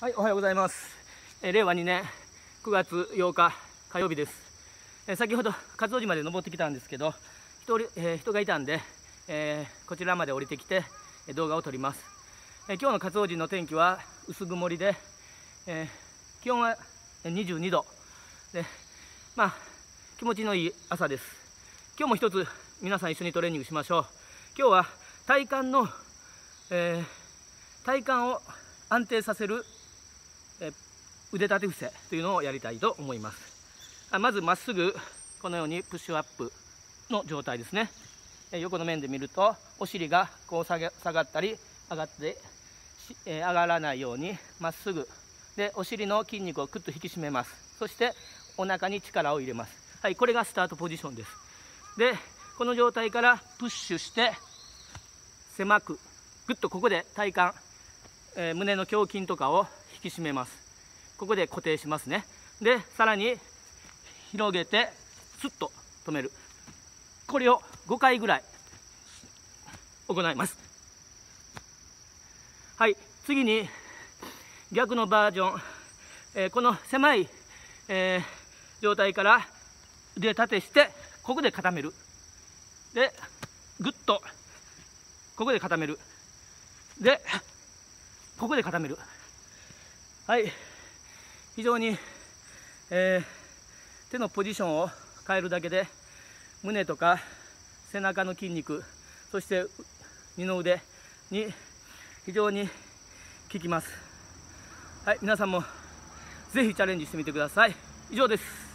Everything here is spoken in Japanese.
はい、おはようございます。えー令和2年9月8日火曜日です。えー先ほど勝尾寺まで登ってきたんですけど、人,、えー人がいたんで、えーこちらまで降りてきてえ動画を撮ります。えー今日の勝尾寺の天気は薄曇りで、えー気温は22度で、まあ気持ちのいい朝です。今日も一つ皆さん一緒にトレーニングしましょう。今日は体幹の、えー体幹を安定させるえ腕立て伏せというのをやりたいと思います。あまずまっすぐこのようにプッシュアップの状態ですね。横の面で見るとお尻がこう下げ下がったり上がってえ上がらないようにまっすぐ。でお尻の筋肉をクッと引き締めます。そしてお腹に力を入れます。はいこれがスタートポジションです。でこの状態からプッシュして狭くグッとここで体幹えー胸の胸筋とかをき締めます。ここで固定しますね。でさらに広げてスッと止める。これを5回ぐらい行います。はい次に逆のバージョン、えーこの狭い、えー状態から腕立てしてここで固める。でグッとここで固める。でここで固める。はい。非常に、えー手のポジションを変えるだけで胸とか背中の筋肉そして二の腕に非常に効きます。はい。皆さんもぜひチャレンジしてみてください。以上です。